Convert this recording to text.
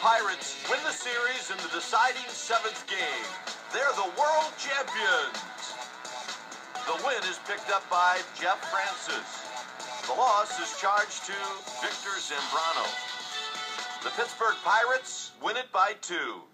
Pirates win the series in the deciding seventh game. They're the world champions. The win is picked up by Jeff Francis. The loss is charged to Victor Zambrano. The Pittsburgh Pirates win it by two.